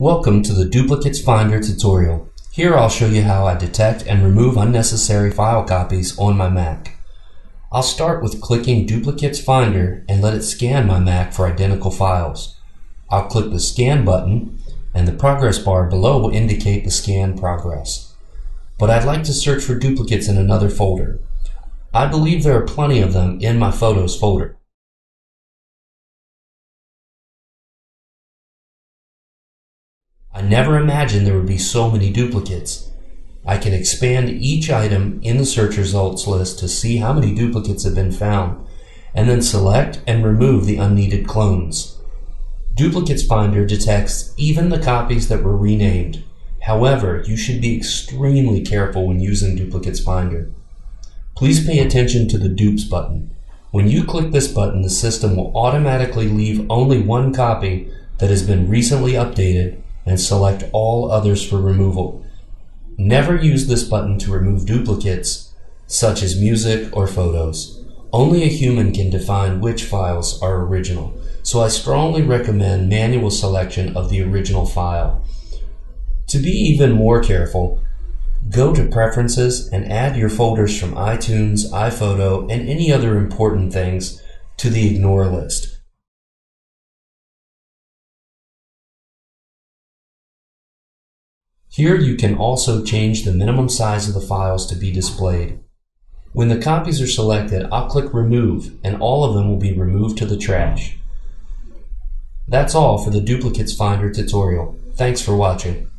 Welcome to the Duplicates Finder tutorial. Here I'll show you how I detect and remove unnecessary file copies on my Mac. I'll start with clicking Duplicates Finder and let it scan my Mac for identical files. I'll click the Scan button and the progress bar below will indicate the scan progress. But I'd like to search for duplicates in another folder. I believe there are plenty of them in my Photos folder. Never imagined there would be so many duplicates. I can expand each item in the search results list to see how many duplicates have been found, and then select and remove the unneeded clones. Duplicates Finder detects even the copies that were renamed. However, you should be extremely careful when using Duplicates Finder. Please pay attention to the Dupes button. When you click this button, the system will automatically leave only one copy that has been recently updated and select all others for removal. Never use this button to remove duplicates, such as music or photos. Only a human can define which files are original, so I strongly recommend manual selection of the original file. To be even more careful, go to Preferences and add your folders from iTunes, iPhoto, and any other important things to the Ignore list. Here you can also change the minimum size of the files to be displayed. When the copies are selected, I'll click Remove and all of them will be removed to the trash. That's all for the Duplicates Finder tutorial. Thanks for watching.